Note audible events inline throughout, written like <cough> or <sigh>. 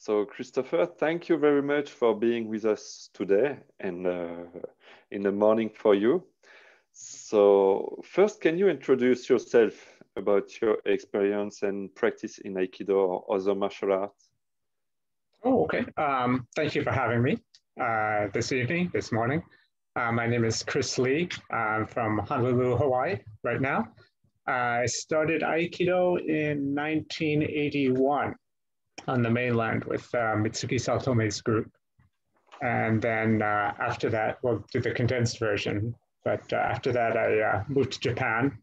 So Christopher, thank you very much for being with us today and uh, in the morning for you. So first, can you introduce yourself about your experience and practice in Aikido or other martial arts? Oh, okay. Um, thank you for having me uh, this evening, this morning. Uh, my name is Chris Li. I'm from Honolulu, Hawaii right now. I started Aikido in 1981 on the mainland with uh, Mitsugi Saotome's group. And then uh, after that, we'll do the condensed version. But uh, after that, I uh, moved to Japan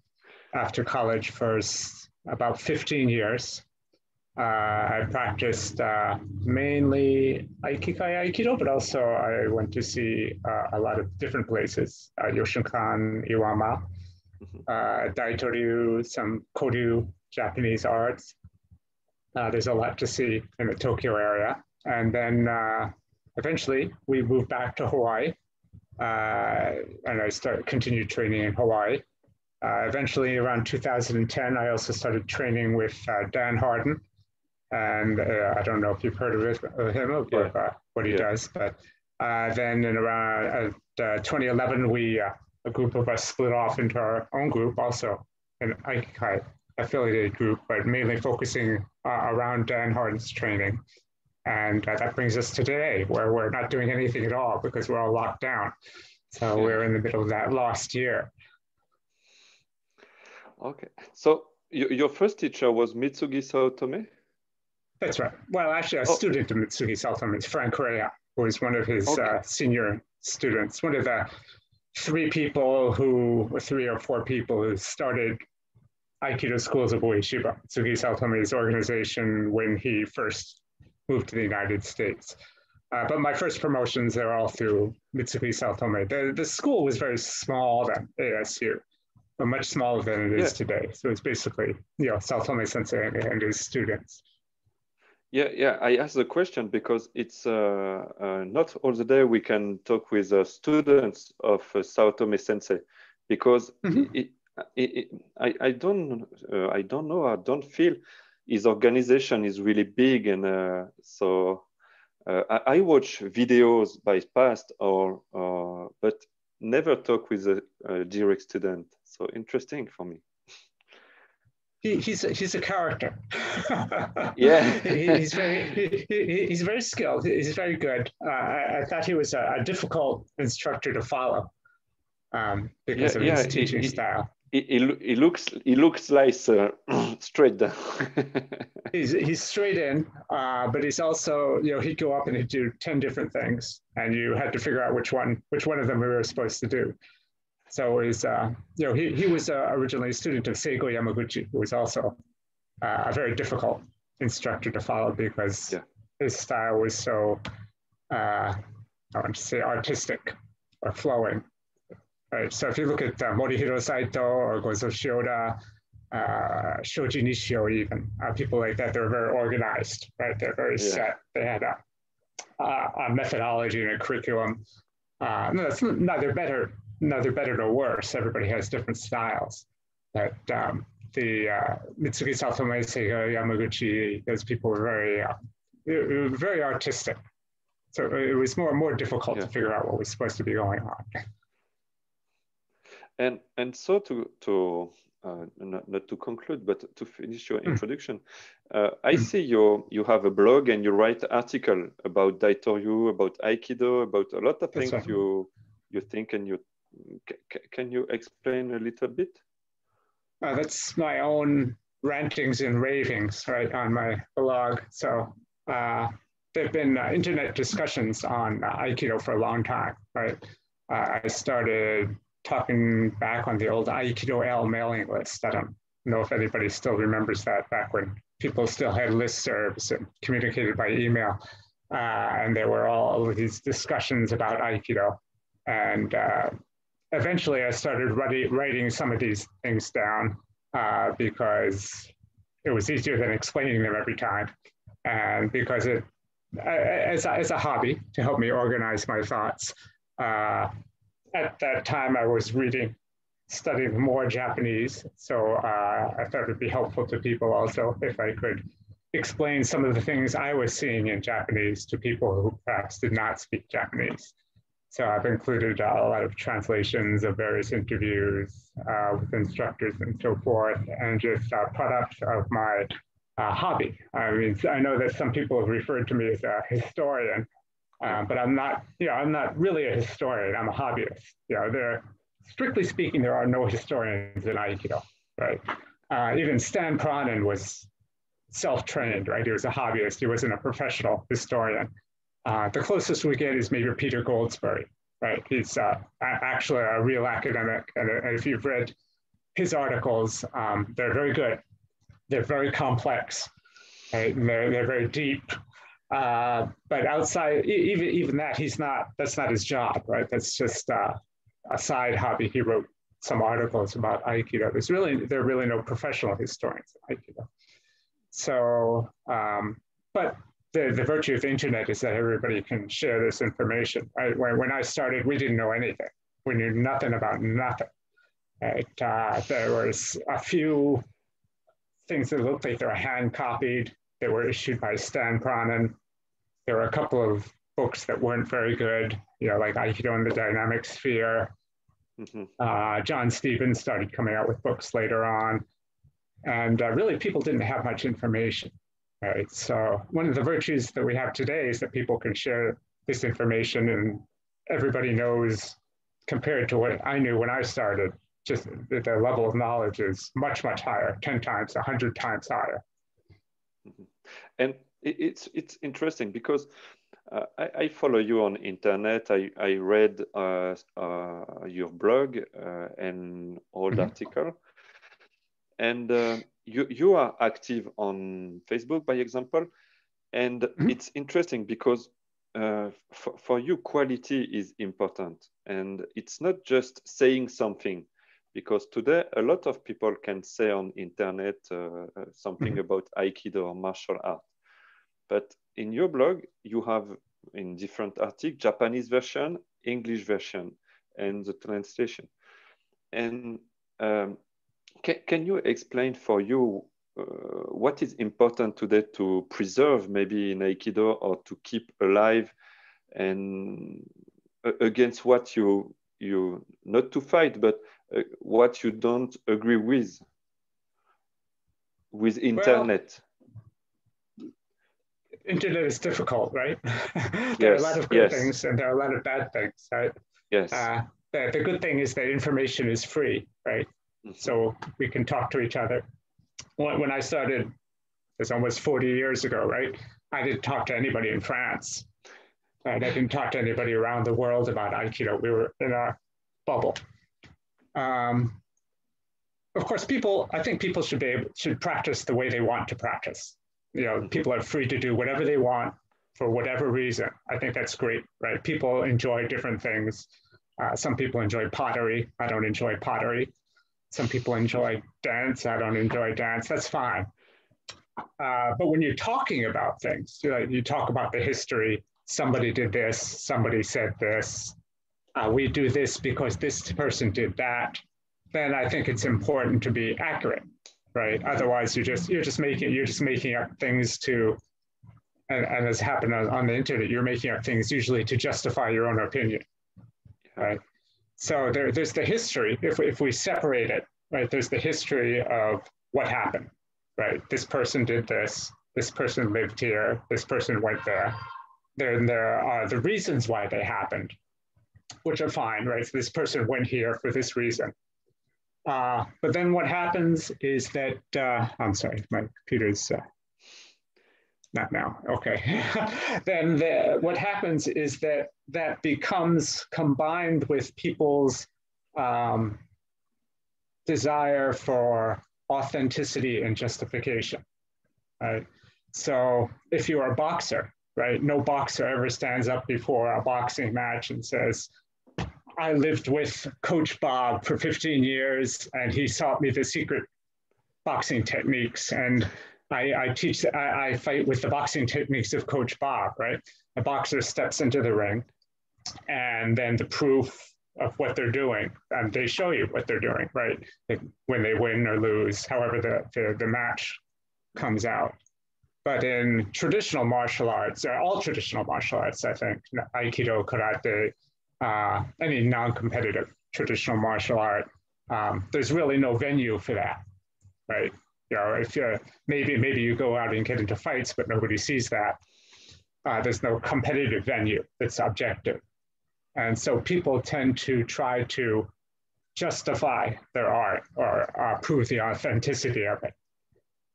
after college for about 15 years. Uh, I practiced uh, mainly Aikikai Aikido, but also I went to see a lot of different places, Yoshinkan, Iwama, mm-hmm. Daitoryu, some Koryu Japanese arts. Uh, there's a lot to see in the Tokyo area. And then uh, eventually we moved back to Hawaii uh, and I started continued training in Hawaii. Uh, eventually around 2010, I also started training with uh, Dan Harden. And I don't know if you've heard of, it, of him or yeah. what he yeah. does, but then in around 2011, we, a group of us split off into our own group also an Aikikai affiliated group, but mainly focusing uh, around Dan Harden's training. And uh, that brings us to today, where we're not doing anything at all because we're all locked down. So we're in the middle of that last year. Okay. So your first teacher was Mitsugi Saotome? That's right. Well, actually, a oh. student of Mitsugi Saotome is Frank Correa, who is one of his okay. uh, senior students, one of the three people who, three or four people who started Aikido Schools of Ueshiba, Sugi Saotome's organization when he first moved to the United States. Uh, but my first promotions they're all through Mitsugi Saotome. The, the school was very small then, ASU, but much smaller than it is yeah. today. So it's basically, you know, Saotome sensei and, and, his students. Yeah, yeah. I asked the question because it's uh, uh, not all the day we can talk with uh, students of uh, Saotome sensei because mm -hmm. it, it, I, I don't uh, I don't know. I don't feel his organization is really big and uh, so uh, I, I, watch videos by past or uh, but never talk with a, a, direct student. So interesting for me. He, he's a, he's a character. <laughs> Yeah. He's very he, he's very skilled. He's very good. Uh, I, I, thought he was a, a difficult instructor to follow um, because yeah, of his yeah, teaching he, style he, he, looks he looks like uh, <clears throat> straight <laughs> he's he's straight in, uh, but he's also you know he'd go up and he'd do ten different things, and you had to figure out which one which one of them we were supposed to do. So he's uh, you know he he was uh, originally a student of Seigo Yamaguchi, who was also uh, a very difficult instructor to follow because yeah. his style was so uh, I want to say artistic or flowing Right. So if you look at uh, Morihiro Saito or Gozo Shioda, uh, Shoji Nishio, even uh, people like that, they're very organized, right? They're very yeah. set. They had a, a, methodology and a curriculum. Uh, no, that's neither better, neither better nor worse. Everybody has different styles. But um, the uh, Mitsugi Saotome, Seigo Yamaguchi, those people were very, uh, very artistic. So it was more more difficult yeah. to figure out what was supposed to be going on. And and so to to uh, not, not, to conclude, but to finish your hmm. introduction, uh, I hmm. see you you have a blog and you write article about Daitoryu, about Aikido, about a lot of things right. you you think and you can you explain a little bit? Uh, that's my own rantings and ravings, right, on my blog. So uh, there've been uh, internet discussions on uh, Aikido for a long time, right? I started talking back on the old Aikido L mailing list. I don't know if anybody still remembers that back when people still had listservs and communicated by email. Uh, and there were all these discussions about Aikido. And uh, eventually I started writing, writing some of these things down uh, because it was easier than explaining them every time. And because it, as a, as a hobby to help me organize my thoughts, uh, at that time I was reading, studying more Japanese. So uh, I thought it'd be helpful to people also if I could explain some of the things I was seeing in Japanese to people who perhaps did not speak Japanese. So I've included uh, a lot of translations of various interviews uh, with instructors and so forth, and just uh, products of my uh, hobby. I mean, I know that some people have referred to me as a historian, uh, but I'm not. You know, I'm not really a historian. I'm a hobbyist. You know, there, strictly speaking, there are no historians in Aikido, right? Uh, even Stan Pranin was self-trained, right? He was a hobbyist. He wasn't a professional historian. Uh, the closest we get is maybe Peter Goldsbury, right? He's uh, actually a real academic. And, if you've read his articles, um, they're very good. They're very complex, right? And they're, they're very deep. Uh, but outside, even, even that, he's not, that's not his job, right? That's just uh, a side hobby. He wrote some articles about Aikido. There's really, there are really no professional historians in Aikido. So, um, but the, the virtue of the internet is that everybody can share this information. Right? When, when I started, we didn't know anything. We knew nothing about nothing. Right? Uh, there was a few things that looked like they were hand copied that were issued by Stan Pranin. There were a couple of books that weren't very good, you know, like Aikido and the Dynamic Sphere. Mm-hmm. Uh, John Stevens started coming out with books later on. And uh, really, people didn't have much information. Right. So one of the virtues that we have today is that people can share this information, and everybody knows compared to what I knew when I started. Just the, the level of knowledge is much much higher, ten times, hundred times higher. Mm-hmm. And it's it's interesting because uh, I, I, follow you on internet. I, I read uh, uh, your blog uh, and old mm -hmm. article, and uh, you you are active on Facebook, by example, and mm-hmm. it's interesting because uh, for, for you quality is important, and it's not just saying something, because today a lot of people can say on internet uh, uh something mm-hmm. about Aikido or martial art, but in your blog you have in different articles Japanese version, English version, and the translation, and um, can, can you explain for you uh, what is important today to preserve maybe in Aikido or to keep alive and uh, against what you you not to fight but uh, what you don't agree with with internet well, internet is difficult right <laughs> there yes, are a lot of good yes. things and there are a lot of bad things right yes uh, the, the good thing is that information is free right so we can talk to each other. When I started, it's almost 40 years ago, right? I didn't talk to anybody in France. And I didn't talk to anybody around the world about Aikido. We were in a bubble. Um, of course, people, I think people should be able, should practice the way they want to practice. You know, people are free to do whatever they want for whatever reason. I think that's great, right? People enjoy different things. Uh, some people enjoy pottery. I don't enjoy pottery. Some people enjoy dance. I don't enjoy dance. That's fine. Uh, but when you're talking about things, you, know, you talk about the history. Somebody did this. Somebody said this. Uh, we do this because this person did that. Then I think it's important to be accurate, right? Otherwise, you're just you're just making you're just making up things to, and, and as happened on, on the internet, you're making up things usually to justify your own opinion, right? So there, there's the history. If, if we separate it, right, there's the history of what happened, right? This person did this, this person lived here, this person went there. Then there are the reasons why they happened, which are fine, right? So this person went here for this reason. Uh, but then what happens is that, uh, I'm sorry, my computer's uh, not now, okay. <laughs> then the, what happens is that that becomes combined with people's um, desire for authenticity and justification, right? So if you're a boxer, right, no boxer ever stands up before a boxing match and says, I lived with Coach Bob for 15 years and he taught me the secret boxing techniques. And I, I teach, I, I, fight with the boxing techniques of Coach Bob, right? A boxer steps into the ring, and then the proof of what they're doing, and they show you what they're doing, right? When they win or lose, however the, the, the match comes out. But in traditional martial arts, all traditional martial arts, I think, Aikido, Karate, uh, any non-competitive traditional martial art, um, there's really no venue for that, right? You know, if you maybe maybe you go out and get into fights, but nobody sees that. Uh, there's no competitive venue that's objective, and so people tend to try to justify their art or uh, prove the authenticity of it,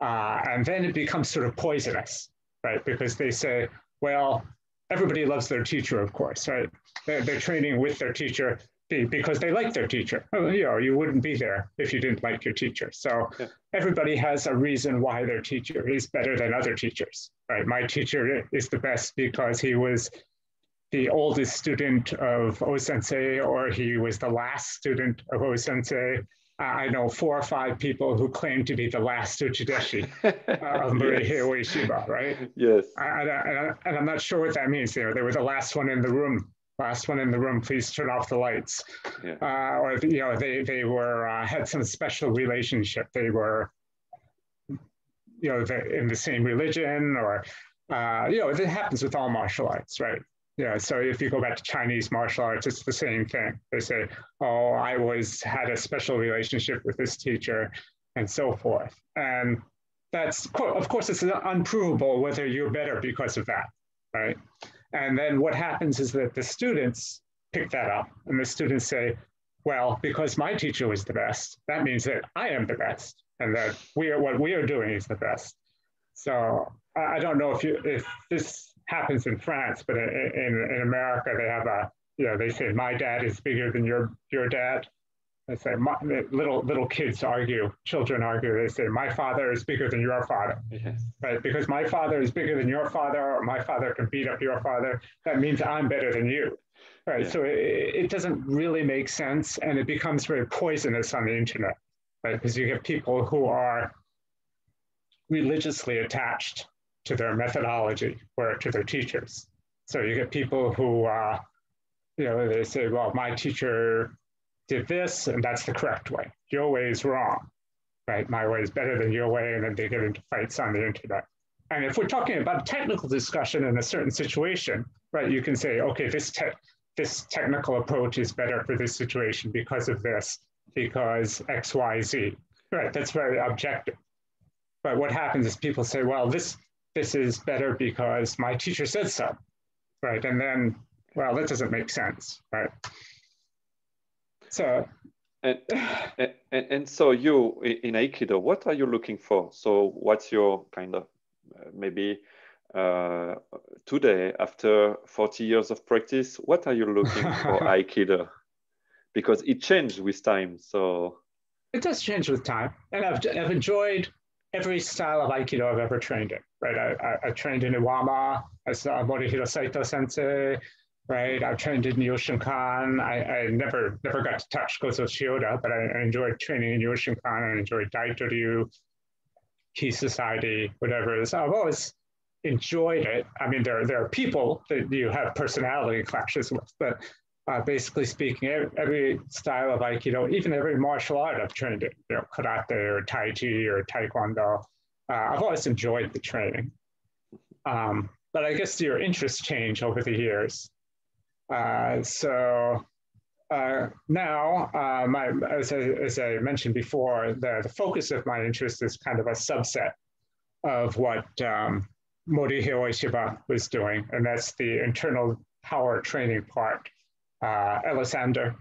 uh, and then it becomes sort of poisonous, right? Because they say, well, everybody loves their teacher, of course, right? They're, they're training with their teacher because they like their teacher. You know, you wouldn't be there if you didn't like your teacher. So yeah. everybody has a reason why their teacher is better than other teachers, right? My teacher is the best because he was the oldest student of O Sensei, or he was the last student of O Sensei. I know four or five people who claim to be the last Uchideshi <laughs> uh, of Morihei yes. Ueshiba, right? Yes. And, and, and, I'm not sure what that means. You know, they were the last one in the room last one in the room, please turn off the lights. Yeah. Uh, or, you know, they, they were, uh, had some special relationship. They were, you know, the, in the same religion or, uh, you know, it happens with all martial arts, right? Yeah, so if you go back to Chinese martial arts, it's the same thing. They say, oh, I was had a special relationship with this teacher and so forth. And that's, of course, it's unprovable whether you're better because of that, right? And then what happens is that the students pick that up and the students say, well, because my teacher was the best, that means that I am the best and that we are what we are doing is the best. So I don't know if you if this happens in France, but in, in, in America they have a you know they say my dad is bigger than your your dad. They say my, little little kids argue, children argue. They say my father is bigger than your father, yes. right? Because my father is bigger than your father, or my father can beat up your father. That means I'm better than you, right? Yeah. So it, it doesn't really make sense, and it becomes very poisonous on the internet, right? Because you get people who are religiously attached to their methodology or to their teachers. So you get people who, uh, you know, they say, well, my teacher did this, and that's the correct way. Your way is wrong, right? My way is better than your way, and then they get into fights on the internet. And if we're talking about technical discussion in a certain situation, right, you can say, okay, this te- this technical approach is better for this situation because of this, because X, Y, Z. Right, that's very objective. But what happens is people say, well, this this is better because my teacher said so, right? And then, well, that doesn't make sense, right? So, and, and, and so you in Aikido, what are you looking for? So, what's your kind of uh, maybe uh, today after 40 years of practice, what are you looking <laughs> for Aikido? Because it changed with time. So, it does change with time, and I've I've enjoyed every style of Aikido I've ever trained in. Right, I, I, I trained in Iwama. I saw Morihiro Saito Sensei right? I've trained in Yoshinkan. I, I never never got to touch Gozo Shioda, but I, I enjoyed training in Yoshinkan. I enjoyed Daitoryu, Ki Society, whatever it is. I've always enjoyed it. I mean, there, there are people that you have personality clashes with, but uh, basically speaking, every, style of Aikido, even every martial art I've trained in, you know, karate or Tai Chi or Taekwondo, uh, I've always enjoyed the training. Um, but I guess your interests change over the years. Uh, so uh, now, uh, my, as, I, as I mentioned before, the, the focus of my interest is kind of a subset of what um, Morihei Ueshiba was doing, and that's the internal power training part. Uh,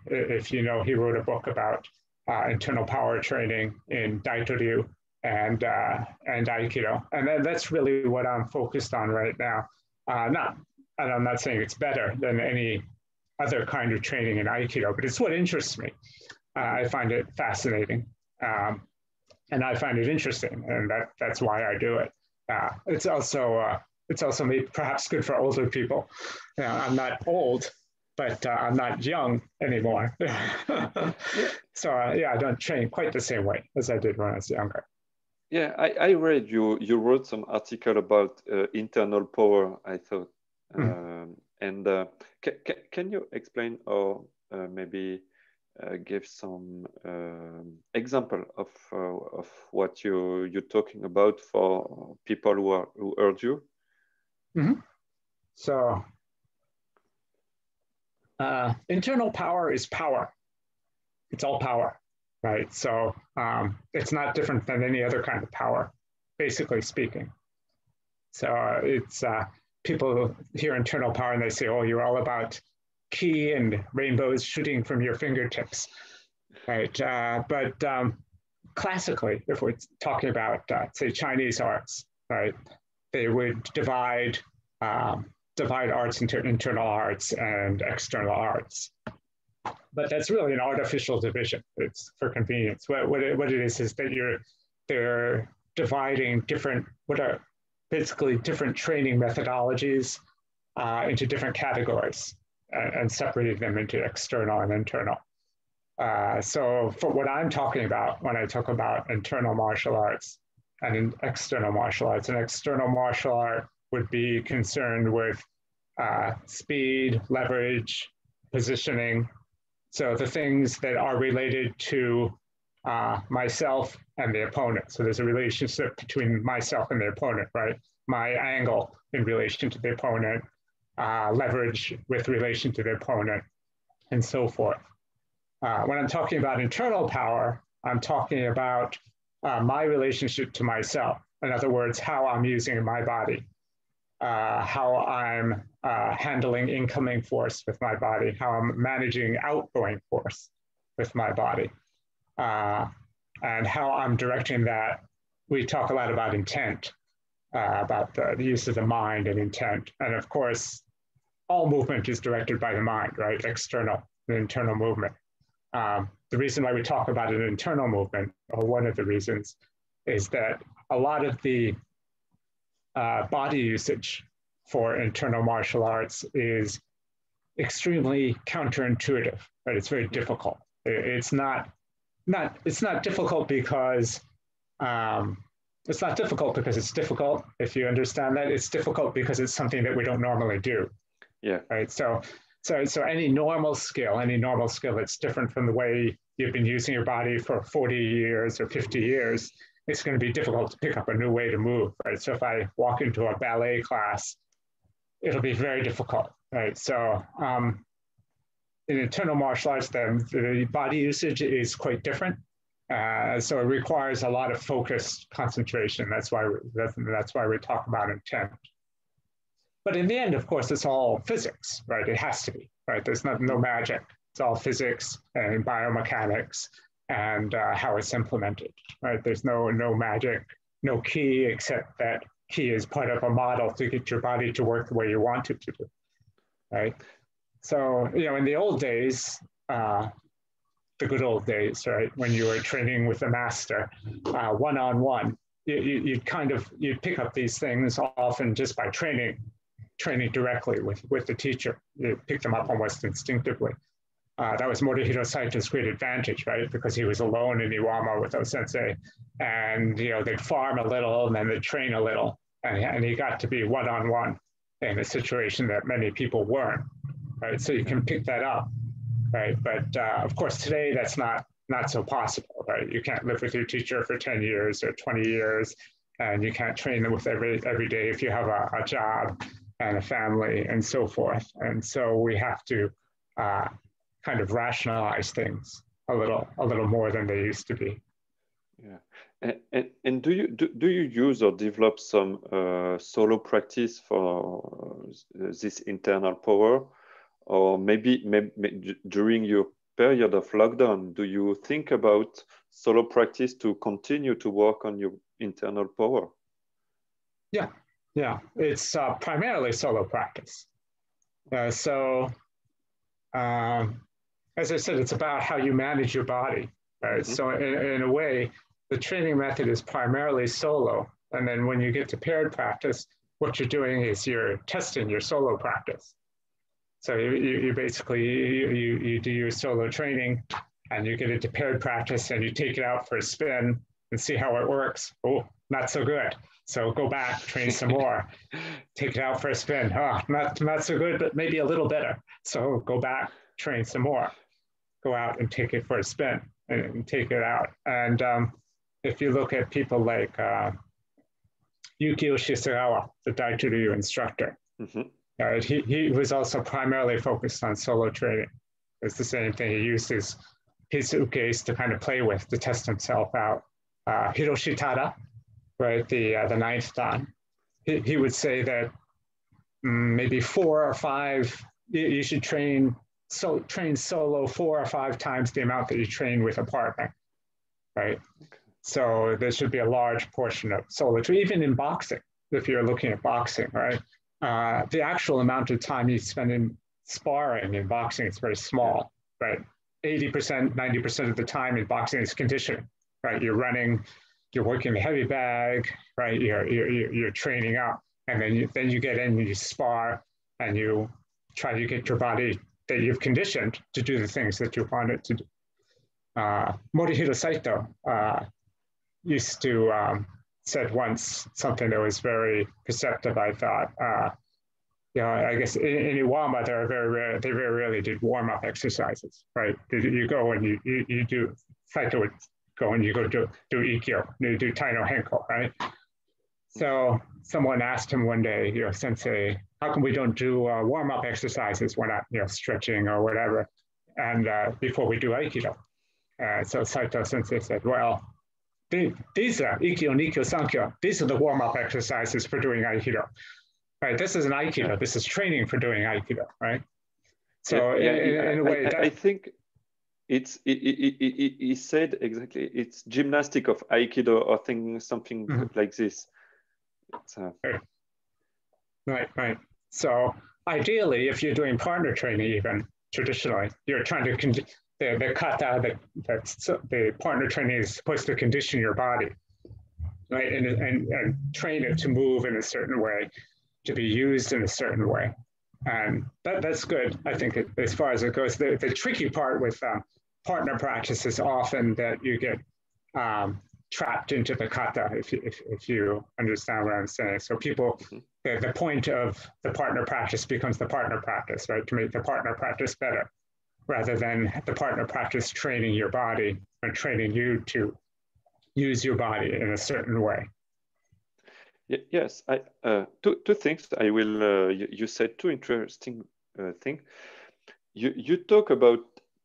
if you know, he wrote a book about uh, internal power training in Daitoryu and uh, and Aikido, and that's really what I'm focused on right now. Uh, not and I'm not saying it's better than any other kind of training in Aikido, but it's what interests me. Uh, I find it fascinating. Um, and I find it interesting, and that, that's why I do it. Uh, it's also uh, it's also maybe perhaps good for older people. I'm not old, but uh, I'm not young anymore. <laughs> so uh, yeah, I don't train quite the same way as I did when I was younger. Yeah, I, I read you you wrote some article about uh, internal power. I thought Mm. Um, and uh, can you explain or uh, maybe uh, give some um, example of uh, of what you you're talking about for people who are who heard you? Mm -hmm. So uh, internal power is power. It's all power, right? So um, it's not different than any other kind of power, basically speaking. So it's uh, people hear internal power and they say, "Oh, you're all about ki and rainbows shooting from your fingertips, right? Uh, but um, classically, if we're talking about, uh, say, Chinese arts, right, they would divide um, divide arts into internal arts and external arts. But that's really an artificial division. It's for convenience. What, what, it, what it is is that you're they're dividing different what are basically different training methodologies uh, into different categories and, and separating them into external and internal. Uh, so for what I'm talking about when I talk about internal martial arts and external martial arts, an external martial art would be concerned with uh, speed, leverage, positioning. So the things that are related to uh, myself and the opponent. So there's a relationship between myself and the opponent, right? My angle in relation to the opponent, uh, leverage with relation to the opponent, and so forth. Uh, when I'm talking about internal power, I'm talking about uh, my relationship to myself. In other words, how I'm using my body, uh, how I'm uh, handling incoming force with my body, how I'm managing outgoing force with my body, uh, and how I'm directing that. We talk a lot about intent, about the, the use of the mind and intent. And of course, all movement is directed by the mind, right? External, the internal movement. Um, the reason why we talk about an internal movement, or one of the reasons, is that a lot of the uh, body usage for internal martial arts is extremely counterintuitive, right? It's very difficult. It's not, not, it's not difficult because um, it's not difficult because it's difficult. If you understand that, it's difficult because it's something that we don't normally do. Yeah. Right. So, so, so any normal skill, any normal skill that's different from the way you've been using your body for 40 years or 50 years, it's going to be difficult to pick up a new way to move. Right. So if I walk into a ballet class, it'll be very difficult. Right. So, um, in internal martial arts, the, the body usage is quite different. Uh, so it requires a lot of focused concentration. That's why we, that's, that's why we talk about intent. But in the end, of course, it's all physics, right? It has to be, right? There's not, no magic. It's all physics and biomechanics and uh, how it's implemented, right? There's no, no magic, no key except that ki is part of a model to get your body to work the way you want it to do, right? So, you know, in the old days, uh, the good old days, right? When you were training with a master, one on one, you, would kind of you'd pick up these things often just by training training directly with, with the teacher. You pick them up almost instinctively. Uh, that was Morihiro Saito's great advantage, right? Because he was alone in Iwama with O-sensei. And, you know, they'd farm a little and then they'd train a little. And, he got to be one-on-one in a situation that many people weren't, right? So you can pick that up, right? But uh, of course, today that's not, not so possible, right? You can't live with your teacher for 10 years or 20 years and you can't train them with every, every day if you have a, a job and a family and so forth. And so we have to uh, kind of rationalize things a little, a little more than they used to be. Yeah, and, and, do you do, do you use or develop some uh, solo practice for uh, this internal power, or maybe, maybe during your period of lockdown, do you think about solo practice to continue to work on your internal power? Yeah, yeah, it's uh, primarily solo practice. Uh, so, um, as I said, it's about how you manage your body. Right? Mm-hmm. So, in, in, a way, the training method is primarily solo. And then when you get to paired practice, what you're doing is you're testing your solo practice. So, you, you basically you, you, you do your solo training and you get into paired practice and you take it out for a spin and see how it works. Oh, not so good. So go back, train some <laughs> more, take it out for a spin. Oh, not, not so good, but maybe a little better. So go back, train some more. go out and take it for a spin and, and take it out. And um, if you look at people like uh, Yukiyoshi Sagawa, the Daitoryu instructor, mm-hmm. uh, he, he was also primarily focused on solo training. It's the same thing. He used his, his ukes to kind of play with to test himself out. Uh, Hiroshi Tada, right, the, uh, the ninth dan, he, he would say that mm, maybe four or five, you, you should train so train solo four or five times the amount that you train with a partner, right? Okay. So there should be a large portion of solo, even in boxing, if you're looking at boxing, right? Uh, the actual amount of time you spend in sparring in boxing is very small, right? 80%, 90% of the time in boxing is conditioning, right? You're running, you're working the heavy bag, right? You're, you're, you're training up, and then you, then you get in and you spar and you try to get your body that you've conditioned to do the things that you want it to do. Uh, Morihiro Saito uh, used to um, said once something that was very perceptive. I thought, uh, you know, I guess in, in Iwama there are very rare, they very rarely did warm up exercises, right? You go and you, you, you do Saito would go and you go do do ikkyo, you do taino henko, right? So someone asked him one day, you know, sensei, how come we don't do uh, warm up exercises? We're not, you know, stretching or whatever, and uh, before we do aikido. Uh, so Saito sensei said, well, these are Ikkyo, Nikkyo, Sankyo. These are the warm-up exercises for doing Aikido. Right, this is an Aikido. This is training for doing Aikido, right? So yeah, in, yeah, in, a way, I, that, I think it's it, it, it, he said exactly. It's gymnastic of Aikido or thing, something mm-hmm. like this. Uh, right, right. So ideally, if you're doing partner training, even traditionally, you're trying to the, the kata that that's the partner training is supposed to condition your body, right? And, and, and train it to move in a certain way, to be used in a certain way. And that, that's good, I think, as far as it goes. The, the tricky part with um, partner practice is often that you get um, trapped into the kata, if you, if, if you understand what I'm saying. So people, mm-hmm. the, the point of the partner practice becomes the partner practice, right? To make the partner practice better rather than the partner practice training your body and training you to use your body in a certain way. Yes, I, uh, two, two things. I will. Uh, you, you, said two interesting uh, things. You you talk about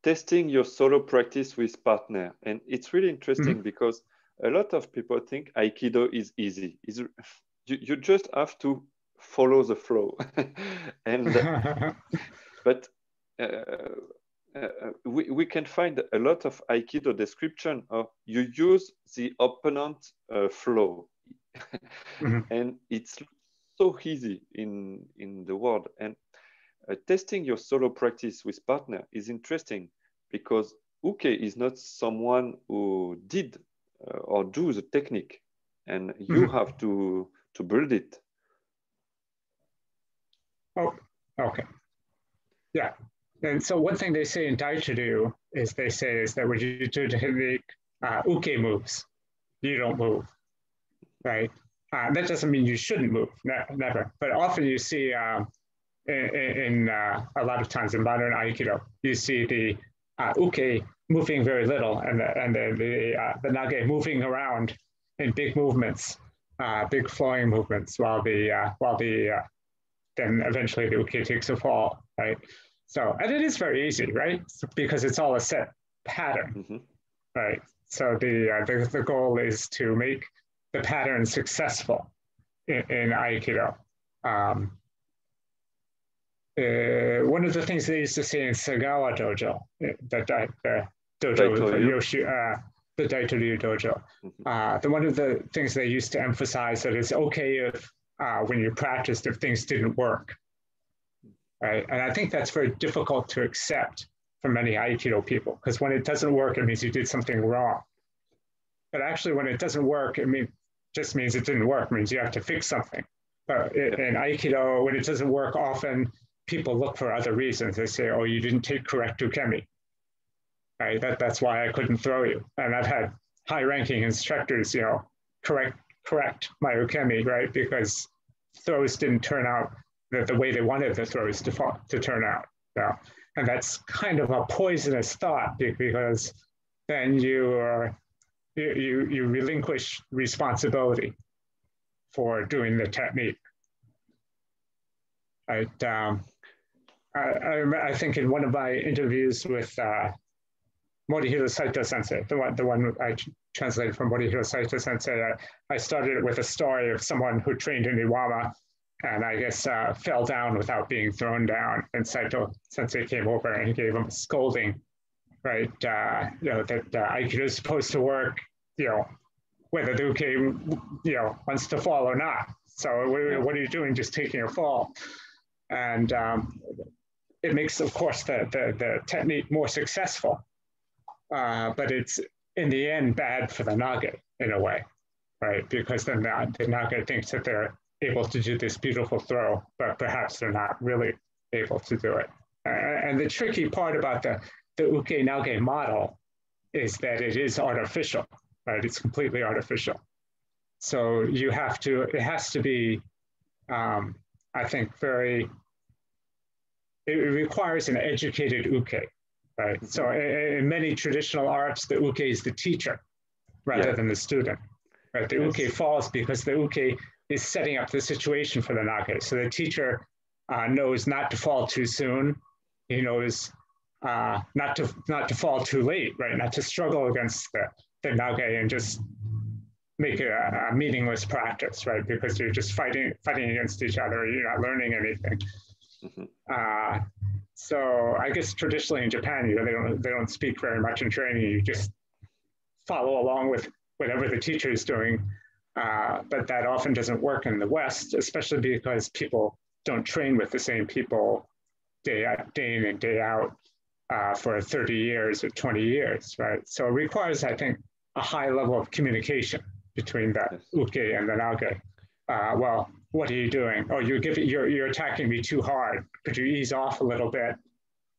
testing your solo practice with partner, and it's really interesting mm -hmm. because a lot of people think Aikido is easy. Is you, you just have to follow the flow, <laughs> and <laughs> but uh, uh, we, we can find a lot of Aikido description of you use the opponent uh, flow. mm-hmm. <laughs> And it's so easy in, in the world. And uh, testing your solo practice with partner is interesting because Uke is not someone who did uh, or do the technique and you mm-hmm. have to, to build it. Oh, okay. Yeah, and so one thing they say in Daitoryu is they say is that when you do the uh, uke moves, you don't move, right? Uh, that doesn't mean you shouldn't move, ne never. But often you see um, in, in uh, a lot of times in modern Aikido, you see the uh, uke moving very little and the, and the, the, uh, the nage moving around in big movements, uh, big flowing movements, while the, uh, while the, uh, then eventually the uke takes a fall, right? So, and it is very easy, right? Because it's all a set pattern, mm-hmm. right? So the, uh, the, the goal is to make the pattern successful in, in Aikido. Um, uh, one of the things they used to say in Sagawa Dojo, uh, the, the dojo, the Yoshi, uh, the Daitoryu Dojo, mm-hmm. uh, the one of the things they used to emphasize that it's okay if uh, when you practiced if things didn't work right? And I think that's very difficult to accept for many Aikido people because when it doesn't work, it means you did something wrong. But actually, when it doesn't work, it mean, just means it didn't work, it means you have to fix something. But in Aikido, when it doesn't work, often people look for other reasons. They say, oh, you didn't take correct ukemi. Right? That, that's why I couldn't throw you. And I've had high ranking instructors, you know, correct correct my ukemi, right? Because throws didn't turn out the, the way they wanted the throws to, to turn out, Yeah. And that's kind of a poisonous thought because then you are you, you relinquish responsibility for doing the technique. Right. Um, I, I, I, think in one of my interviews with uh, Morihiro Saito sensei, the one, the one I translated from Morihiro Saito sensei, I, I started with a story of someone who trained in Iwama and I guess uh, fell down without being thrown down. And Saito sensei came over and gave him a scolding, right? Uh, you know, that uh, Aikido is supposed to work, you know, whether the uke, you know, wants to fall or not. So what, what are you doing just taking a fall? And um, it makes, of course, the, the, the technique more successful. Uh, but it's in the end bad for the nage in a way, right? Because then the, the nage thinks that they're able to do this beautiful throw, but perhaps they're not really able to do it. Uh, and the tricky part about the, the uke nage model is that it is artificial, right? It's completely artificial. So you have to, it has to be, um, I think, very, it requires an educated uke, right? So in, in many traditional arts, the uke is the teacher rather yeah. than the student, right? The yes. uke falls because the uke is setting up the situation for the nage. So the teacher uh, knows not to fall too soon. He knows uh, not to not to fall too late, right? Not to struggle against the, the nage and just make it a, a, meaningless practice, right? Because you're just fighting fighting against each other. You're not learning anything. Mm-hmm. Uh, so I guess traditionally in Japan, you know, they don't they don't speak very much in training. You just follow along with whatever the teacher is doing. Uh, but that often doesn't work in the West, especially because people don't train with the same people day out, day in and day out uh, for 30 years or 20 years, right? So it requires, I think, a high level of communication between the uke and the nage. Uh, well, what are you doing? Oh, you're giving, you're, you're attacking me too hard. Could you ease off a little bit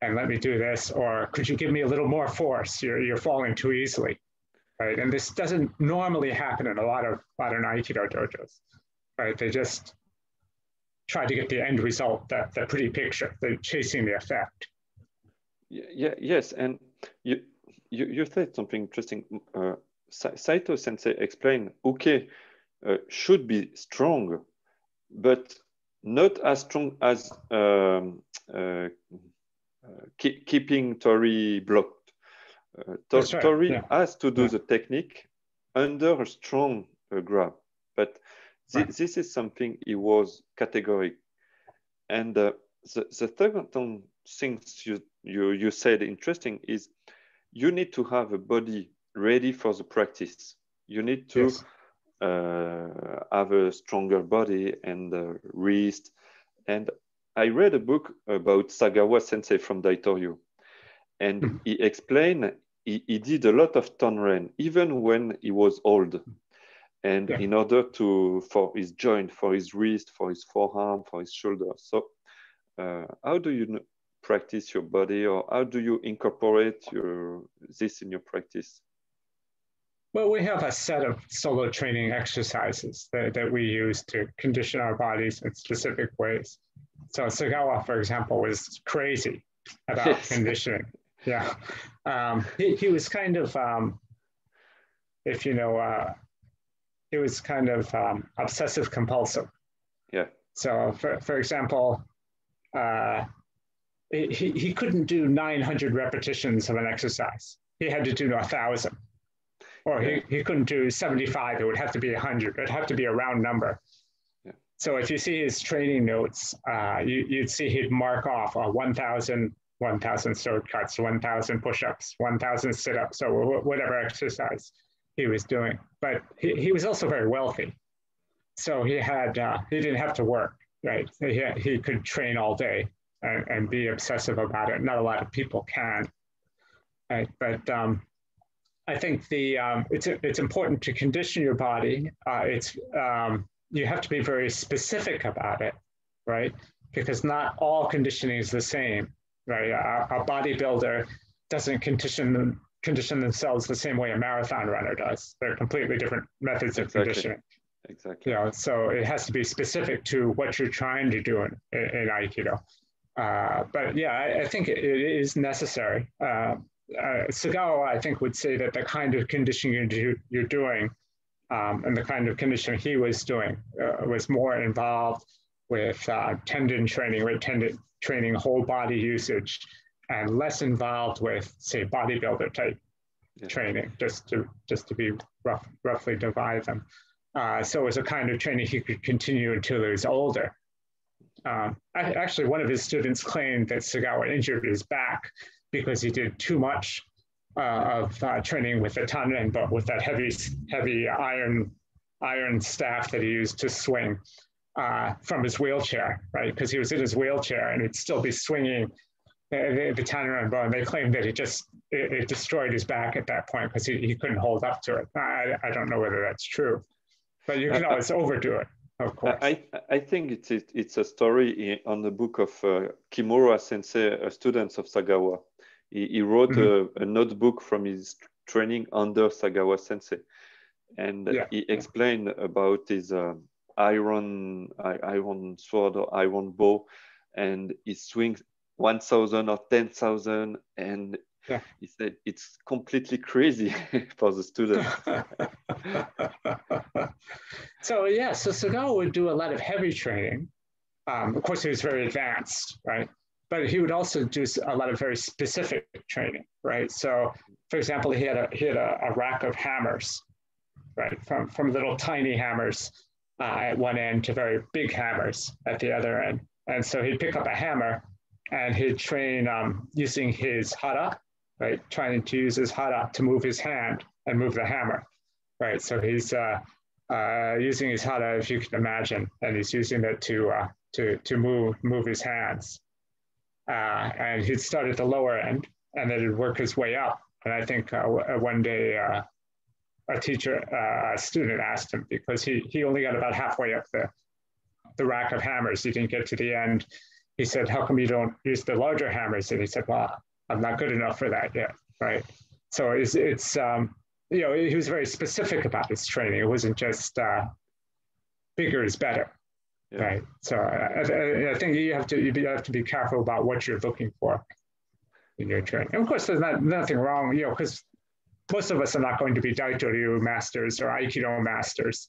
and let me do this? Or could you give me a little more force? You're, you're falling too easily right? And this doesn't normally happen in a lot of modern Aikido dojos, right? They just try to get the end result, that the pretty picture, they're chasing the effect. Yeah, yes, and you, you, you said something interesting. Uh, Saito Sensei explained, okay, uh, should be strong, but not as strong as um, uh keep, keeping Tori blocked uh, right. Tori yeah. has to do yeah. the technique under a strong uh, grab, but th right. this is something he was categoric. And uh, the, the third thing you, you, you said interesting is you need to have a body ready for the practice. You need to yes. uh, have a stronger body and uh, wrist. And I read a book about Sagawa Sensei from Daitoryu. And mm -hmm. he explained he, he did a lot of tonren, even when he was old. And yeah. in order to, for his joint, for his wrist, for his forearm, for his shoulder. So uh, how do you practice your body or how do you incorporate your, this in your practice? Well, we have a set of solo training exercises that, that we use to condition our bodies in specific ways. So Sagawa, for example, was crazy about yes. <laughs> conditioning. Yeah. Um, he, he was kind of, um, if you know, uh, he was kind of um, obsessive compulsive. Yeah. So, for, for example, uh, he, he couldn't do 900 repetitions of an exercise. He had to do a thousand. Or he, he couldn't do 75, it would have to be 100. It'd have to be a round number. Yeah. So if you see his training notes, uh, you, you'd see he'd mark off a 1,000 1,000 sword cuts, 1,000 push-ups, 1,000 sit-ups, or whatever exercise he was doing. But he, he was also very wealthy. So he had, uh, he didn't have to work, right? He, he could train all day and, and be obsessive about it. Not a lot of people can. Right? But um, I think the, um, it's, it's important to condition your body. Uh, it's, um, you have to be very specific about it, right? Because not all conditioning is the same right? A, a bodybuilder doesn't condition them, condition themselves the same way a marathon runner does. They're completely different methods of exactly. conditioning. Exactly. You know, so it has to be specific to what you're trying to do in, in, in Aikido. Uh, but yeah, I, I think it, it is necessary. Uh, uh, Sagawa, I think, would say that the kind of conditioning you're, you're doing um, and the kind of conditioning he was doing uh, was more involved with uh, tendon training, right? Tendon training, whole body usage, and less involved with, say, bodybuilder type yeah. training, just to just to be rough, roughly divide them. Uh, so it was a kind of training he could continue until he was older. Um, actually, one of his students claimed that Sagawa injured his back because he did too much uh, of uh, training with the tanren, but with that heavy, heavy iron, iron staff that he used to swing uh, from his wheelchair, right? Because he was in his wheelchair and he'd still be swinging the, the. And they claimed that it just it, it destroyed his back at that point because he, he couldn't hold up to it. I, I don't know whether that's true, but you can always overdo it. Of course. I, I think it's, it's a story on the book of uh, Kimura Sensei, a student of Sagawa. He, he wrote mm-hmm. a, a, notebook from his training under Sagawa Sensei, and yeah. he explained about his uh, iron iron sword or iron bow, and he swings 1,000 or 10,000, and yeah. he said it's completely crazy <laughs> for the student. <laughs> so yeah, so Sagawa would do a lot of heavy training. Um, of course, he was very advanced, right? but he would also do a lot of very specific training, right? So, for example, he had a he had a, a rack of hammers, right, from from little tiny hammers uh, at one end to very big hammers at the other end. And so he'd pick up a hammer and he'd train um, using his hara, right, trying to use his hara to move his hand and move the hammer, right? So he's uh, uh, using his hara, if you can imagine, and he's using it to uh, to to move move his hands uh, and he'd start at the lower end and then he'd work his way up. And I think uh, uh one day a teacher, uh, a student asked him because he, he only got about halfway up the, the rack of hammers. He didn't get to the end. He said, how come you don't use the larger hammers? And he said, well, I'm not good enough for that yet, right? So it's, it's um, you know, he was very specific about his training. It wasn't just uh, bigger is better. Yeah. Right. So I, I, think you have to you have to be careful about what you're looking for in your training. And of course, there's not nothing wrong, you know, because most of us are not going to be Daitoryu masters or Aikido masters.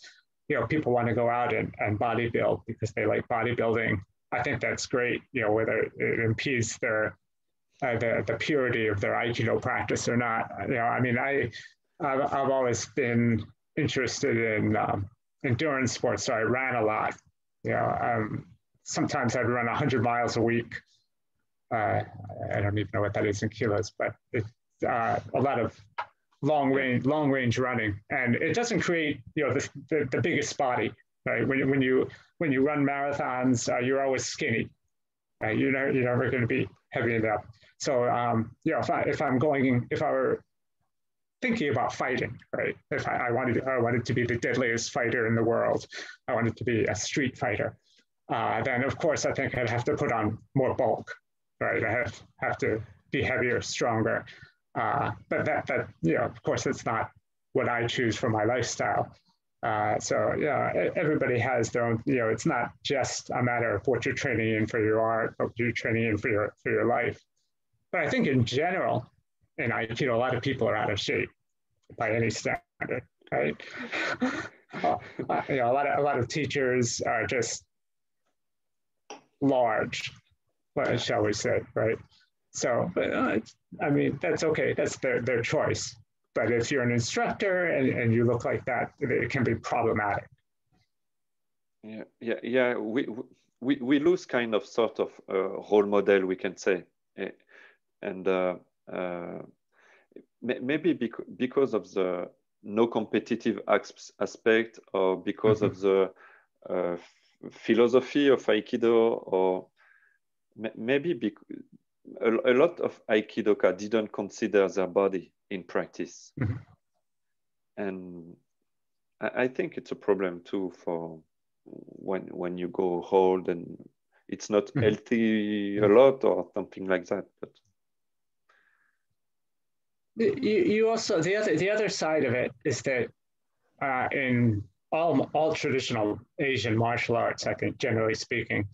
You know, people want to go out and, and bodybuild because they like bodybuilding. I think that's great. You know, whether it impedes their uh, the the purity of their Aikido practice or not. You know, I mean, I I've, I've always been interested in um, endurance sports, so I ran a lot you know, um, sometimes I'd run 100 miles a week. Uh, I don't even know what that is in kilos, but it's uh, a lot of long range, long range running, and it doesn't create, you know, the, the, the biggest body. Right? When, when you when you run marathons, uh, you're always skinny. Right? You're never, you're never going to be heavy enough. So, um, you know, if, I, if I'm going, if I were thinking about fighting, right? If I, I, wanted, I wanted to be the deadliest fighter in the world, I wanted to be a street fighter, uh, then of course I think I'd have to put on more bulk, right? I have have to be heavier, stronger. Uh, but that that you know, of course, it's not what I choose for my lifestyle. Uh, so yeah, everybody has their own. You know, it's not just a matter of what you're training in for your art, but you're training in for your for your life. But I think in general, and I, you know, a lot of people are out of shape by any standard, right? uh, you know, a lot of a lot of teachers are just large, shall we say, right? So, but uh, I mean, that's okay. That's their their choice. But if you're an instructor and, and you look like that, it can be problematic. Yeah, yeah, yeah. We we we lose kind of sort of uh, role model, we can say, eh, and uh, uh, maybe because of the no competitive aspect or because mm -hmm. of the uh, philosophy of Aikido or maybe a, a, lot of Aikidoka didn't consider their body in practice. Mm -hmm. And I, I, think it's a problem too for when when you go hold and it's not mm -hmm. healthy a lot or something like that. But you, you also the other the other side of it is that uh, in all all traditional Asian martial arts, I think generally speaking,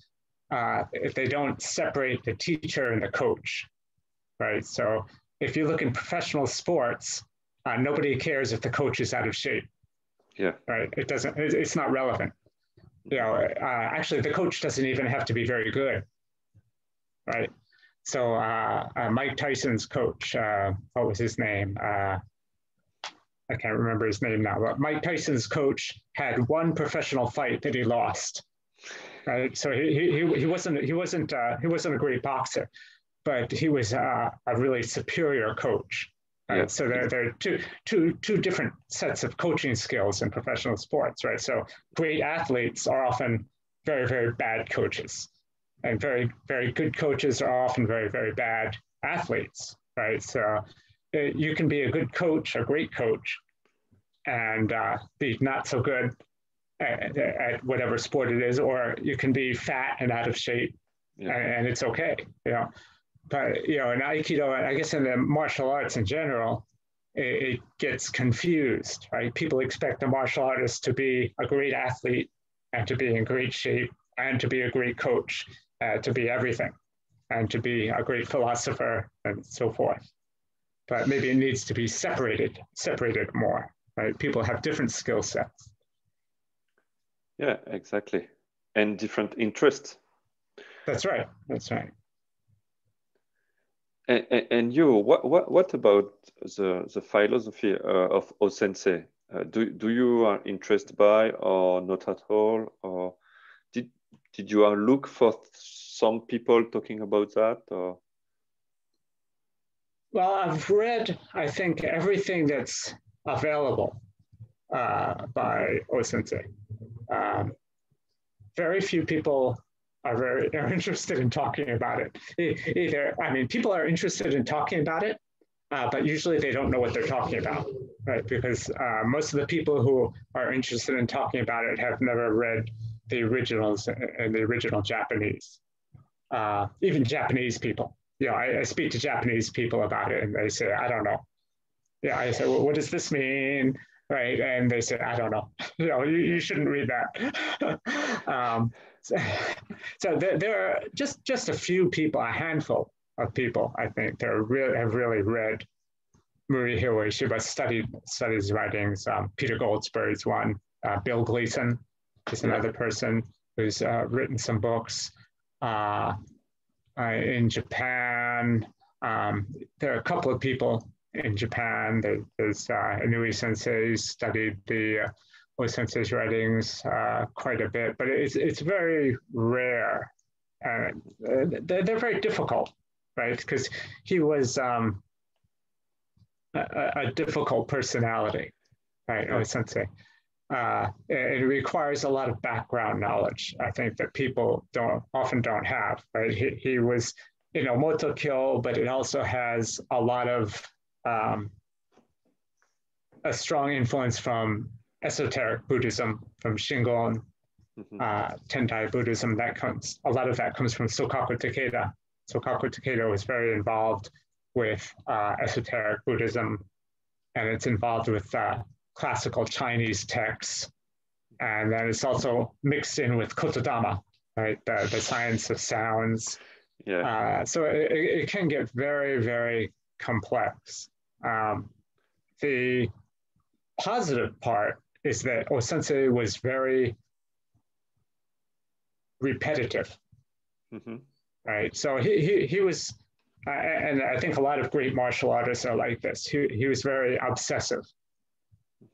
uh, if they don't separate the teacher and the coach, right? So if you look in professional sports, uh, nobody cares if the coach is out of shape. Yeah. Right. It doesn't. It's not relevant. You know, uh, actually, the coach doesn't even have to be very good. Right. So uh, uh Mike Tyson's coach, uh, what was his name? Uh, I can't remember his name now, but Mike Tyson's coach had one professional fight that he lost. Right. So he, he, he wasn't he wasn't he wasn't a great boxer, but he was a really superior coach. Right? Yeah. So there, there are two, two, two different sets of coaching skills in professional sports, right? So great athletes are often very, very bad coaches, and very, very good coaches are often very, very bad athletes, right? So uh, you can be a good coach, a great coach, and uh, be not so good at, at, whatever sport it is, or you can be fat and out of shape, yeah. and, it's okay, you know but you know, in Aikido, I guess in the martial arts in general, it, it, gets confused, right? People expect a martial artist to be a great athlete and to be in great shape and to be a great coach, uh, to be everything, and to be a great philosopher and so forth. But maybe it needs to be separated, separated more, right? People have different skill sets. Yeah, exactly, and different interests. That's right. That's right. And, and, you, what, what, what about the, the philosophy uh, of Osensei? Uh, do, do you are interested by or not at all? Or did, did you look for some people talking about that? Or? Well, I've read, I think, everything that's available uh, by Osensei. Um, very few people are very <laughs> are interested in talking about it. Either, I mean, people are interested in talking about it, uh, but usually they don't know what they're talking about, right? Because uh, most of the people who are interested in talking about it have never read the originals and the original Japanese. Uh, even Japanese people, you know, I, I, speak to Japanese people about it, and they say, "I don't know." Yeah, I say, well, "What does this mean?" Right, and they said, "I don't know." <laughs> you know, you, you shouldn't read that. <laughs> um, so, <laughs> so there, there, are just just a few people, a handful of people, I think, that really have really read Morihei Ueshiba, studied studied his writings. Um, Peter Goldsbury's one. Uh, Bill Gleason is another person who's uh, written some books. Uh, uh, in Japan, um, there are a couple of people in Japan. There's uh, Inui Sensei studied the uh, Osensei's writings uh, quite a bit, but it's, it's very rare. And uh, they're, they're very difficult, right? Because he was um, a, a, difficult personality, right? Oh, sensei. Uh, it, it requires a lot of background knowledge, I think, that people don't often don't have, right? He, he was, you know, Motokyo, but it also has a lot of um, a strong influence from esoteric Buddhism from Shingon, mm-hmm. uh, Tendai Buddhism. That comes a lot of that comes from Sokaku Takeda. Sokaku Takeda was very involved with uh, esoteric Buddhism, and it's involved with uh, classical Chinese texts, and then it's also mixed in with Kotodama, right? The, the science of sounds. Yeah. Uh, so it, it, can get very, very complex. Um, the positive part is that Osensei was very repetitive. Mm-hmm. Right. So he, he, he was, uh, and I think a lot of great martial artists are like this. He, he was very obsessive.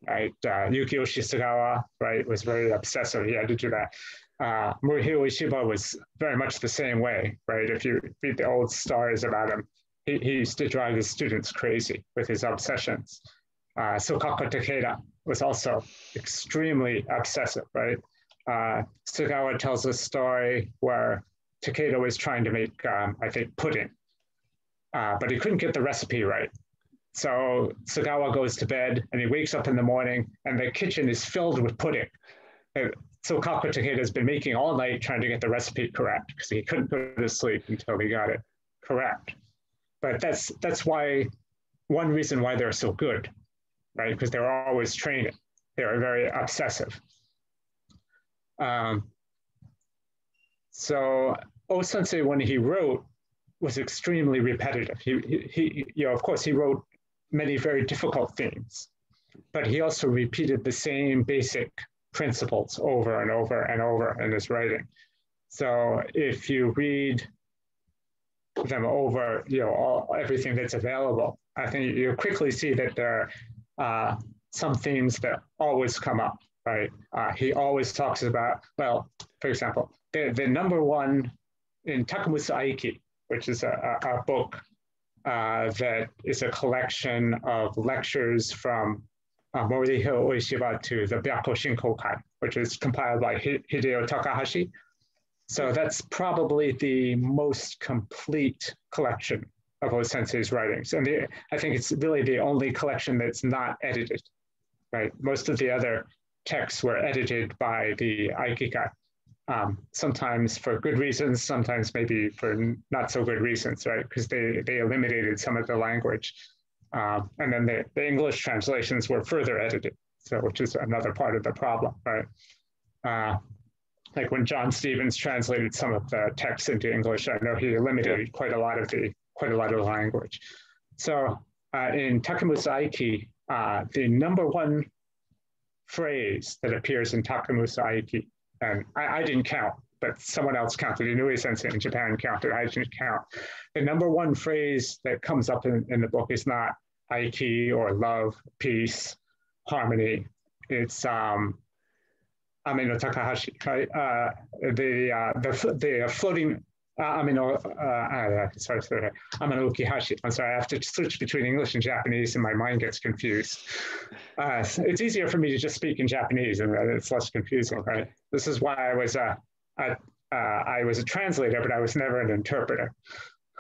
Right. Uh, Yukiyoshi Sagawa, right, was very obsessive. He had to do that. Uh, Morihei Ueshiba was very much the same way, right? If you read the old stories about him, he, used to drive his students crazy with his obsessions. Uh, Sokaku Takeda, was also extremely obsessive, right? Uh, Sagawa tells a story where Takeda was trying to make, um, I think, pudding, uh, but he couldn't get the recipe right. So Sagawa goes to bed and he wakes up in the morning and the kitchen is filled with pudding. And Sokaku Takeda has been making all night trying to get the recipe correct because he couldn't go to sleep until he got it correct. But that's that's why one reason why they're so good right? Because they're always training. They're very obsessive. Um, So O Sensei, when he wrote, was extremely repetitive. He, he, he, you know, of course, he wrote many very difficult themes, but he also repeated the same basic principles over and over and over in his writing. So if you read them over, you know, all, everything that's available, I think you quickly see that there are uh, some themes that always come up, right? Uh, he always talks about, well, for example, the, the number one in Takemusu Aiki, which is a, a, a book uh, that is a collection of lectures from uh, Morihei Ueshiba to the Byakko Shinkokai, which was compiled by Hideo Takahashi. So that's probably the most complete collection of O Sensei's writings. And the, I think it's really the only collection that's not edited, right? Most of the other texts were edited by the Aikikai um, sometimes for good reasons, sometimes maybe for not so good reasons, right? Because they, they eliminated some of the language. Um, and then the, the English translations were further edited, so which is another part of the problem, right? Uh, like when John Stevens translated some of the text into English, I know he eliminated quite a lot of the quite a lot of the language. So uh, in Takemusu Aiki, uh, the number one phrase that appears in Takemusu Aiki and I, I didn't count, but someone else counted. Inoue Sensei in Japan counted. I didn't count. The number one phrase that comes up in, in the book is not Aiki or love, peace, harmony. It's um, Ameno Takahashi, right? Uh, the, uh, the, the floating uh, Amino, uh, uh, sorry, sorry, Ameno Ukihashi. I'm sorry, I have to switch between English and Japanese and my mind gets confused. Uh, it's easier for me to just speak in Japanese and it's less confusing, okay. right? This is why I was a, a uh, I was a translator, but I was never an interpreter.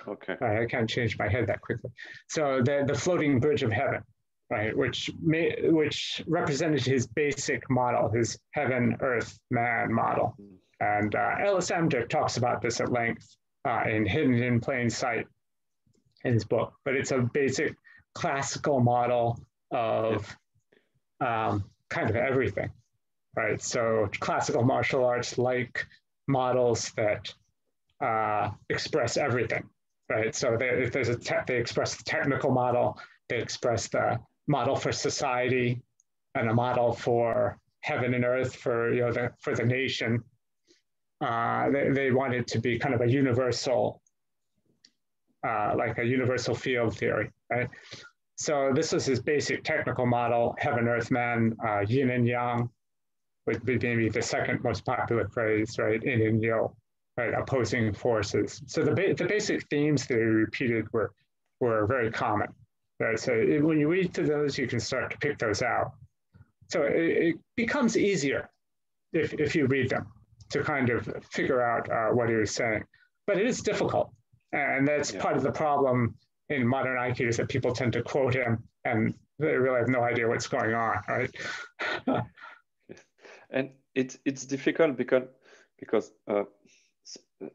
Okay. I can't change my head that quickly. So the, the floating bridge of heaven, right, which may, which represented his basic model, his heaven, earth, man model. And uh, Ellis Amdur talks about this at length uh, in Hidden in Plain Sight in his book, but it's a basic classical model of um, kind of everything, right? So classical martial arts like models that uh, express everything, right? So they, if there's a te- they express the technical model, they express the model for society, and a model for heaven and earth for you know the, for the nation, uh, they, they wanted to be kind of a universal, uh, like a universal field theory, right? So this was his basic technical model, heaven, earth, man, uh, yin and yang, would be maybe the second most popular phrase, right? Yin and yo, right? Opposing forces. So the, ba the basic themes that he repeated were, were very common, right? So it, when you read through those, you can start to pick those out. So it, it becomes easier if, if you read them to kind of figure out uh, what he was saying. But it is difficult. And that's yeah. part of the problem in modern Aikido is that people tend to quote him and they really have no idea what's going on, right? <laughs> and it's it's difficult because because uh,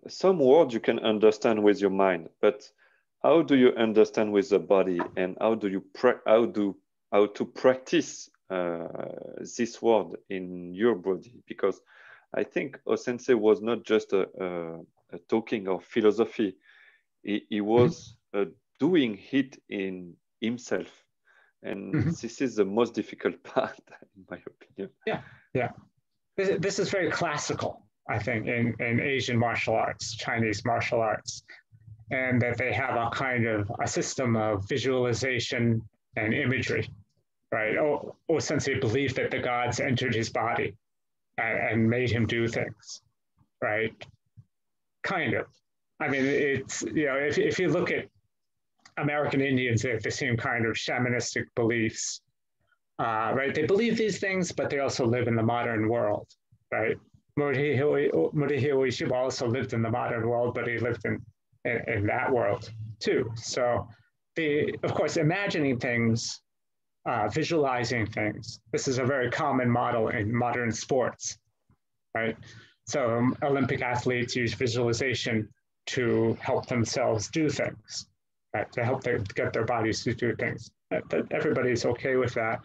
some words you can understand with your mind, but how do you understand with the body, and how do you how do how to practice uh, this word in your body? Because I think Osensei was not just a, a, a talking of philosophy. He, he was mm-hmm. uh, doing it in himself. And mm-hmm. this is the most difficult <laughs> part, in my opinion. Yeah, yeah. This, this is very classical, I think, in, in Asian martial arts, Chinese martial arts, and that they have a kind of a system of visualization and imagery, right? Or, or oh Sensei believed that the gods entered his body and, and made him do things, right? Kind of. I mean, it's, you know, if, if you look at American Indians, they have the same kind of shamanistic beliefs, uh, right? They believe these things, but they also live in the modern world, right? Morihei Ueshiba also lived in the modern world, but he lived in, in, in that world too. So, the, of course, imagining things uh, visualizing things. This is a very common model in modern sports, right? So um, Olympic athletes use visualization to help themselves do things, right? To help them get their bodies to do things. But everybody's okay with that.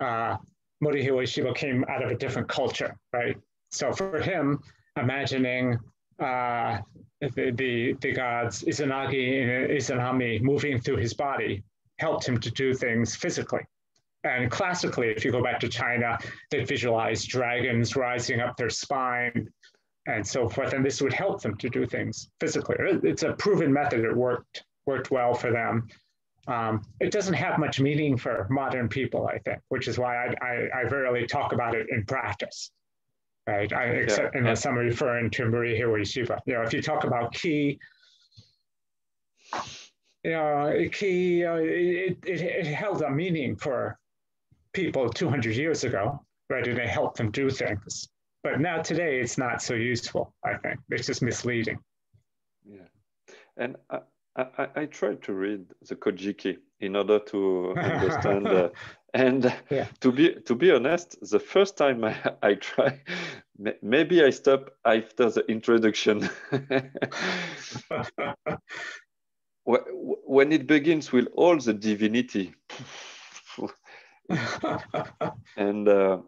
Uh, Morihei Ueshiba came out of a different culture, right? So for him, imagining uh, the, the, the gods Izanagi and Izanami moving through his body helped him to do things physically. And classically, if you go back to China, they visualize dragons rising up their spine and so forth. And this would help them to do things physically. It's a proven method. It worked worked well for them. Um, it doesn't have much meaning for modern people, I think, which is why I, I, I rarely talk about it in practice. Right, I, except yeah. unless I'm referring to Morihei Ueshiba. You know, if you talk about key, you know, ki, uh, it, it, it held a meaning for people 200 years ago, right? And it helped them do things. But now today, it's not so useful. I think it's just misleading. Yeah, and I, I, I tried to read the Kojiki in order to <laughs> understand. uh, and yeah. to be to be honest, the first time <laughs> I, I try, maybe I stop after the introduction. <laughs> when it begins with all the divinity, <laughs> and uh,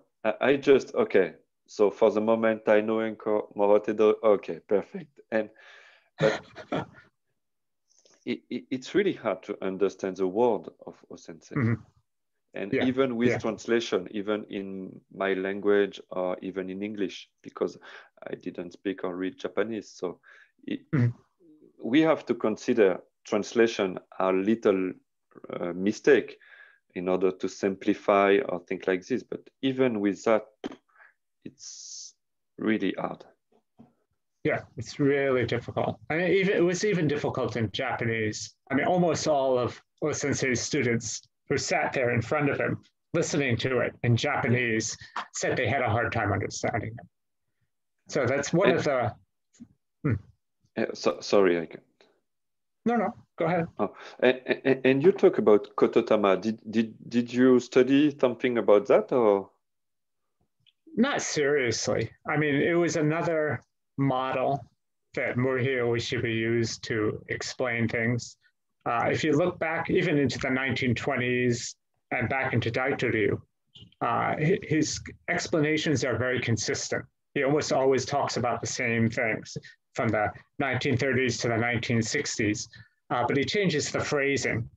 I just okay. So for the moment, I know Enko Morotedo. Okay, perfect. And but it, it, it's really hard to understand the word of Osensei. Mm-hmm. And yeah. even with yeah. translation, even in my language or even in English, because I didn't speak or read Japanese. So it, mm-hmm. we have to consider translation a little uh, mistake in order to simplify or think like this. But even with that, it's really hard. Yeah, it's really difficult. I mean, even, it was even difficult in Japanese. I mean, almost all of Osensei's students who sat there in front of him listening to it in Japanese said they had a hard time understanding it. So that's one and, of the. Hmm. So, sorry, I can. No, no, go ahead. Oh, and, and, and you talk about Kototama. Did, did, did you study something about that or? Not seriously. I mean, it was another model that Morihei Ueshiba used to explain things. Uh, if you look back even into the 1920s and back into Daitoryu, uh, his explanations are very consistent. He almost always talks about the same things from the 1930s to the 1960s, uh, but he changes the phrasing,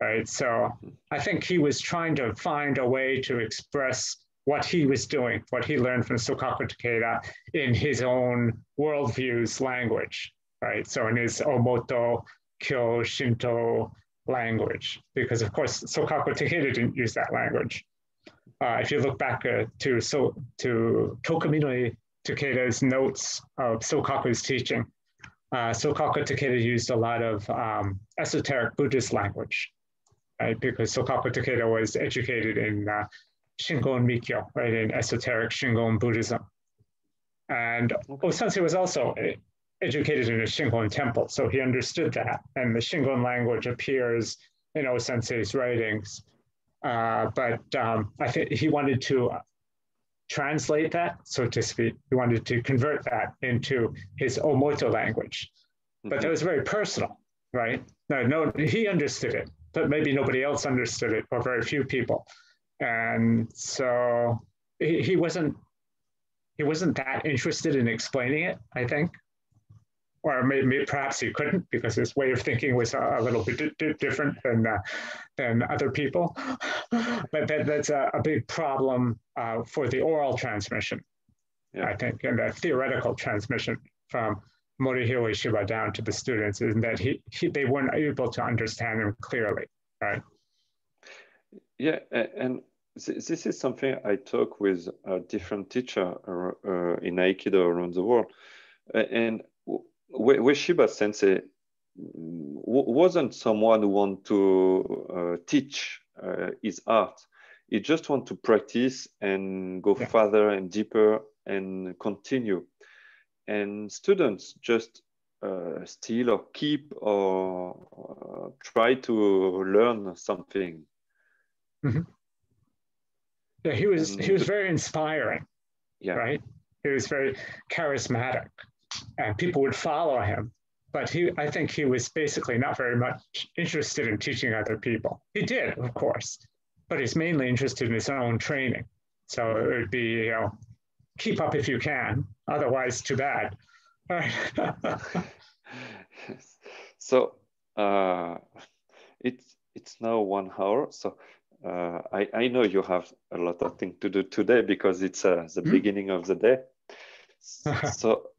right? So I think he was trying to find a way to express what he was doing, what he learned from Sokaku Takeda in his own worldview's language, right? So in his Omoto, Kyo, Shinto language, because of course Sokaku Takeda didn't use that language. Uh, if you look back uh, to so to Tokimune Takeda's notes of Sokaku's teaching, uh, Sokaku Takeda used a lot of um, esoteric Buddhist language, right? Because Sokaku Takeda was educated in uh, Shingon Mikyo, right, in esoteric Shingon Buddhism. And Osensei was also educated in a Shingon temple, so he understood that. And the Shingon language appears in Osensei's writings. Uh, but um, I think he wanted to translate that, so to speak. He wanted to convert that into his Omoto language. But that mm-hmm. was very personal, right? No, no, he understood it, but maybe nobody else understood it, or very few people and so he, he wasn't he wasn't that interested in explaining it i think or maybe perhaps he couldn't because his way of thinking was a, a little bit di- different than uh, than other people. but that, that's a, a, big problem uh, for the oral transmission, yeah. I think, and the theoretical transmission from Morihei Ueshiba down to the students is that he, he they weren't able to understand him clearly, right? Yeah, and this is something I talk with a different teacher uh, in Aikido around the world. And Ueshiba Sensei wasn't someone who wanted to uh, teach uh, his art. He just want to practice and go yeah. further and deeper and continue. And students just uh, steal or keep or uh, try to learn something. Mm -hmm. Yeah, he was he was very inspiring. Yeah. Right. He was very charismatic, and people would follow him. But he, I think, he was basically not very much interested in teaching other people. He did, of course, but he's mainly interested in his own training. So it would be, you know, keep up if you can. Otherwise, too bad. <laughs> So uh, it's it's now one hour. So uh, I I know you have a lot of things to do today because it's uh, the mm. beginning of the day. <laughs> so